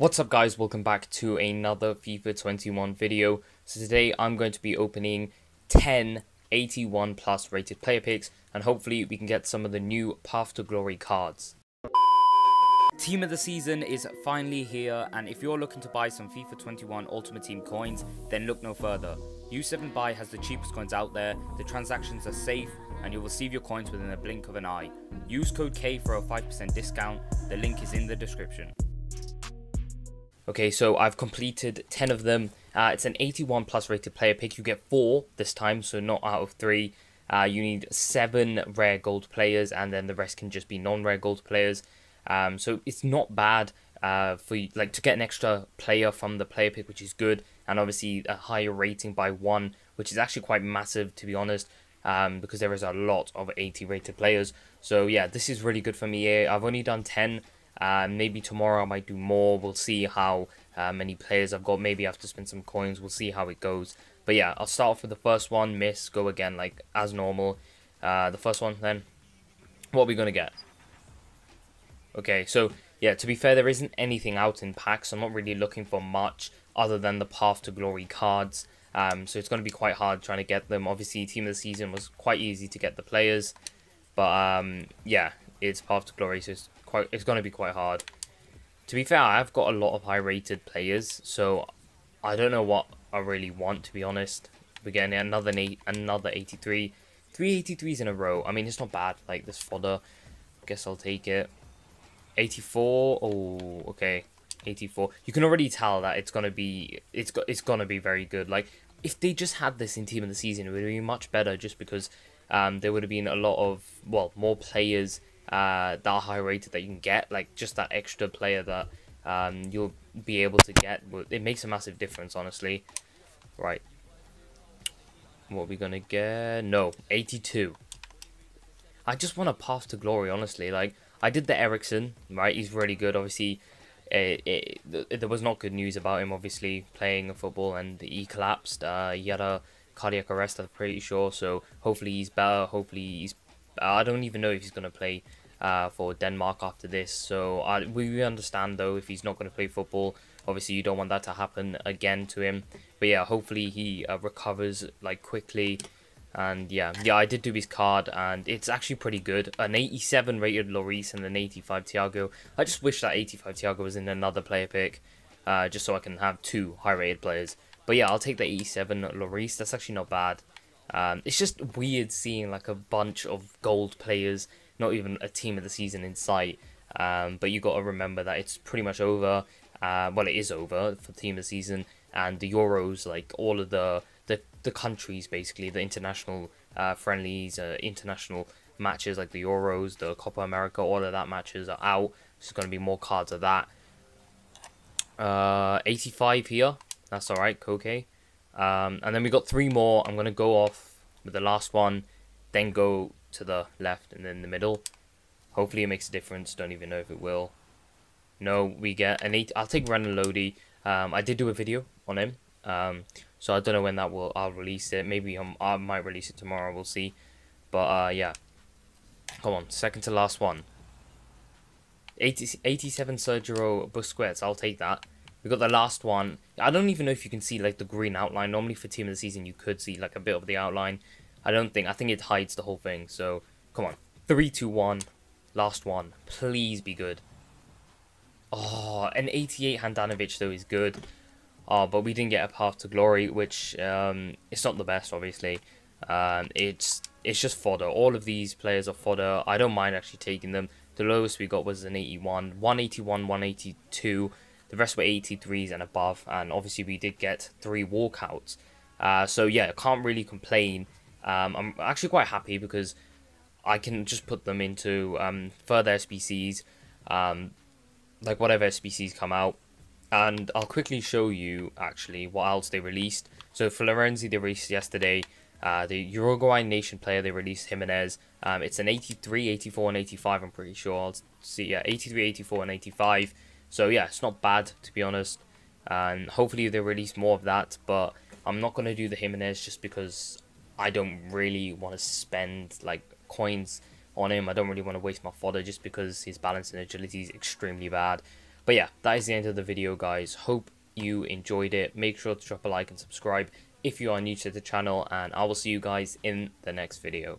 What's up guys, welcome back to another FIFA 21 video. So today I'm going to be opening 10 81 plus rated player picks and hopefully we can get some of the new Path to Glory cards. Team of the season is finally here and if you're looking to buy some FIFA 21 Ultimate Team coins then look no further. U7Buy has the cheapest coins out there, the transactions are safe and you'll receive your coins within a blink of an eye. Use code Kay for a 5% discount, the link is in the description. Okay, so I've completed 10 of them. Uh, it's an 81 plus rated player pick. You get 4 this time, so not out of 3. Uh, you need 7 rare gold players, and then the rest can just be non-rare gold players. Um, so it's not bad uh, for like to get an extra player from the player pick, which is good, and obviously a higher rating by 1, which is actually quite massive, to be honest. Um, because there is a lot of 80 rated players. So yeah, this is really good for me. I've only done 10 uh, maybe tomorrow I might do more. We'll see how uh, many players I've got. Maybe I have to spend some coins. We'll see how it goes. But yeah, I'll start off with the first one. Miss. Go again like as normal. Uh, the first one then. What are we going to get? Okay, so yeah, to be fair, there isn't anything out in packs. I'm not really looking for much other than the Path to Glory cards. Um, so it's going to be quite hard trying to get them. Obviously, Team of the Season was quite easy to get the players. But um, yeah, it's Path to Glory, so it's quite it's going to be quite hard. To be fair, I've got a lot of high rated players, so I don't know what I really want to be honest. We're getting another another 83, three 83s in a row. I mean, it's not bad. Like this fodder, guess I'll take it. 84. Oh, okay. 84. You can already tell that it's gonna be it's got it's gonna be very good. Like if they just had this in team of the season, it would be much better. Just because um, there would have been a lot of well more players uh, that high rated that you can get, like just that extra player that um, you'll be able to get. It makes a massive difference, honestly. Right. What are we going to get? No, 82. I just want a path to glory, honestly. Like, I did the Eriksen, right? He's really good. Obviously, it, it, it, there was not good news about him, obviously, playing football, and he collapsed. Uh, he had a cardiac arrest, I'm pretty sure. So, hopefully, he's better. Hopefully, he's... I don't even know if he's going to play uh, for Denmark after this. So uh, we understand though if he's not going to play football, obviously you don't want that to happen again to him. But yeah, hopefully he uh, recovers like quickly. And yeah, yeah, I did do his card, and it's actually pretty good. An 87 rated Lloris and an 85 Thiago. I just wish that 85 Thiago was in another player pick, uh, just so I can have two high rated players. But yeah, I'll take the 87 Lloris. That's actually not bad. Um, it's just weird seeing like a bunch of gold players not even a team of the season in sight. Um, but you got to remember that it's pretty much over. Uh, well, it is over for team of the season, and the Euros, like all of the the, the countries, basically the international uh, friendlies, uh, international matches like the Euros, the Copa America, all of that matches are out. There's going to be more cards of that. Uh, 85 here. That's all right, Koke. Um, and then we got three more. I'm going to go off with the last one, then go to the left and then the middle. Hopefully it makes a difference. Don't even know if it will. No, we get an eight. I'll take Renan Lodi. Um, I did do a video on him. Um, so I don't know when that will. I'll release it. Maybe I'm, I might release it tomorrow. We'll see. But uh, yeah. Come on, second to last one. 80, 87 Sergio Busquets. I'll take that. We got the last one. I don't even know if you can see like the green outline. Normally for team of the season, you could see like a bit of the outline. I don't think. I think it hides the whole thing. So, come on. Three, two, one. Last one. Please be good. Oh, an 88 Handanovic, though, is good. Oh, but we didn't get a path to glory, which um, it's not the best, obviously. Um, it's it's just fodder. All of these players are fodder. I don't mind actually taking them. The lowest we got was an 81, 181, 182. The rest were 83s and above. And obviously we did get three walkouts. Uh, so yeah, can't really complain. Um, I'm actually quite happy because I can just put them into um, further SBCs, um, like whatever SBCs come out. And I'll quickly show you actually what else they released. So Florenzi they released yesterday. Uh, the Uruguay nation player they released Jimenez. Um, it's an 83, 84, and 85. I'm pretty sure. I'll see. Yeah, 83, 84, and 85. So yeah, it's not bad to be honest. And hopefully they release more of that. But I'm not gonna do the Jimenez just because I don't really want to spend like coins on him. I don't really want to waste my fodder just because his balance and agility is extremely bad. But yeah, that is the end of the video, guys. Hope you enjoyed it. Make sure to drop a like and subscribe if you are new to the channel, and I will see you guys in the next video.